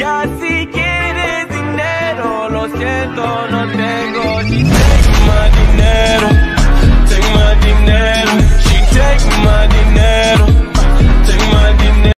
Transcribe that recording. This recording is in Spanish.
Ya si quieres dinero, lo siento, no